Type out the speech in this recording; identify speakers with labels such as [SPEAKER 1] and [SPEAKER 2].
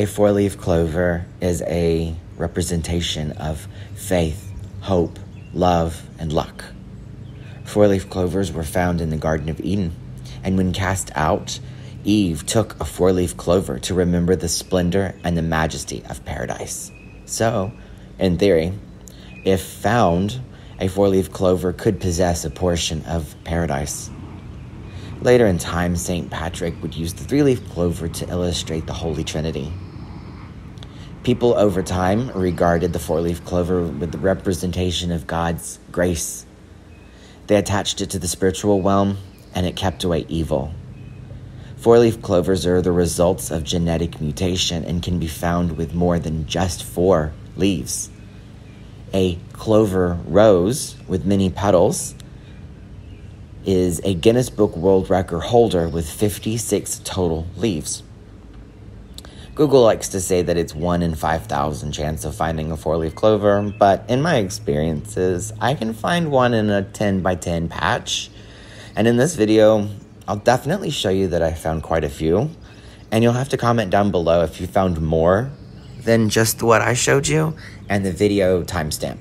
[SPEAKER 1] A four leaf clover is a representation of faith, hope, love, and luck. Four leaf clovers were found in the Garden of Eden, and when cast out, Eve took a four leaf clover to remember the splendor and the majesty of paradise. So, in theory, if found, a four leaf clover could possess a portion of paradise. Later in time, St. Patrick would use the three leaf clover to illustrate the Holy Trinity. People over time regarded the four leaf clover with the representation of God's grace. They attached it to the spiritual realm and it kept away evil. Four leaf clovers are the results of genetic mutation and can be found with more than just four leaves. A clover rose with many petals is a Guinness Book World Record holder with 56 total leaves. Google likes to say that it's 1 in 5,000 chance of finding a four leaf clover, but in my experiences, I can find one in a 10 by 10 patch. And in this video, I'll definitely show you that I found quite a few. And you'll have to comment down below if you found more than just what I showed you and the video timestamp.